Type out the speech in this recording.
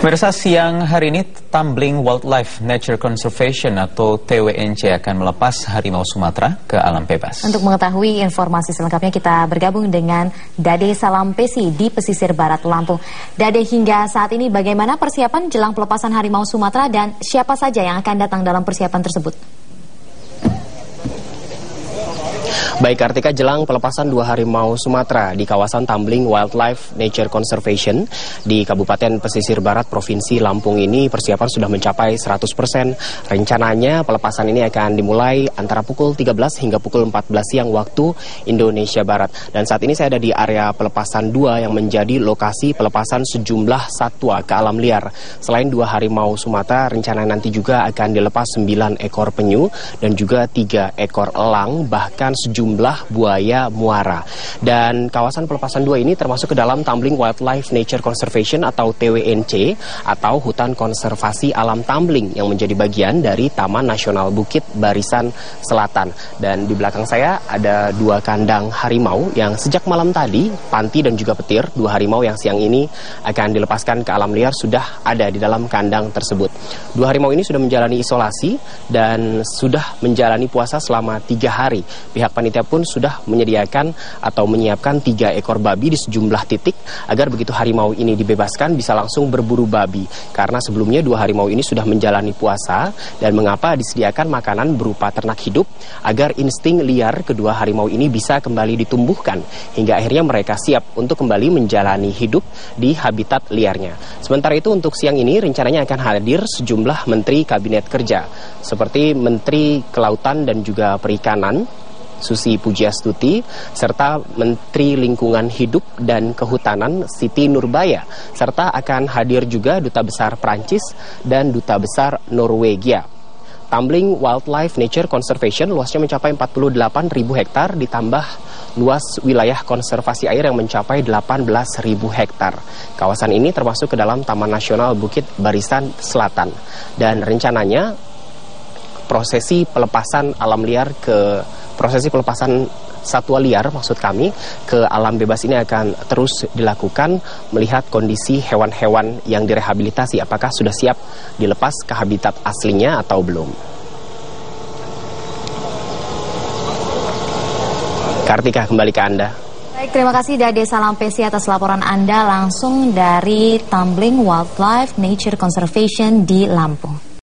Pemirsa siang hari ini Tumbling Wildlife Nature Conservation atau TWNC akan melepas harimau Sumatera ke alam bebas. Untuk mengetahui informasi selengkapnya kita bergabung dengan Dade Salampesi di pesisir barat Lampung. Dade hingga saat ini bagaimana persiapan jelang pelepasan harimau Sumatera dan siapa saja yang akan datang dalam persiapan tersebut? Baik Kartika jelang pelepasan dua harimau Sumatera di kawasan Tumbling Wildlife Nature Conservation di Kabupaten Pesisir Barat Provinsi Lampung ini persiapan sudah mencapai 100%. Rencananya pelepasan ini akan dimulai antara pukul 13 hingga pukul 14 siang waktu Indonesia Barat. Dan saat ini saya ada di area pelepasan dua yang menjadi lokasi pelepasan sejumlah satwa ke alam liar. Selain dua harimau Sumatera, rencana nanti juga akan dilepas 9 ekor penyu dan juga tiga ekor elang bahkan sejumlah jumlah buaya muara. Dan kawasan pelepasan dua ini termasuk ke dalam Tumbling Wildlife Nature Conservation atau TWNC atau Hutan Konservasi Alam Tumbling yang menjadi bagian dari Taman Nasional Bukit Barisan Selatan. Dan di belakang saya ada dua kandang harimau yang sejak malam tadi, Panti dan juga Petir, dua harimau yang siang ini akan dilepaskan ke alam liar sudah ada di dalam kandang tersebut. Dua harimau ini sudah menjalani isolasi dan sudah menjalani puasa selama tiga hari. Pihak panitia pun sudah menyediakan atau menyiapkan tiga ekor babi di sejumlah titik agar begitu harimau ini dibebaskan bisa langsung berburu babi. Karena sebelumnya dua harimau ini sudah menjalani puasa dan mengapa disediakan makanan berupa ternak hidup agar insting liar kedua harimau ini bisa kembali ditumbuhkan hingga akhirnya mereka siap untuk kembali menjalani hidup di habitat liarnya. Sementara itu untuk siang ini rencananya akan hadir sejumlah menteri kabinet kerja seperti Menteri Kelautan dan juga Perikanan Susi Pujiastuti, serta Menteri Lingkungan Hidup dan Kehutanan Siti Nurbaya, serta akan hadir juga Duta Besar Prancis dan Duta Besar Norwegia. Tumbling Wildlife Nature Conservation luasnya mencapai 48 ribu hektar ditambah luas wilayah konservasi air yang mencapai 18 ribu hektar. Kawasan ini termasuk ke dalam Taman Nasional Bukit Barisan Selatan. Dan rencananya prosesi pelepasan alam liar ke prosesi pelepasan satwa liar maksud kami ke alam bebas ini akan terus dilakukan melihat kondisi hewan-hewan yang direhabilitasi apakah sudah siap dilepas ke habitat aslinya atau belum. Kartika kembali ke Anda. Baik, terima kasih Dade Salampesi atas laporan Anda langsung dari Tumbling Wildlife Nature Conservation di Lampung.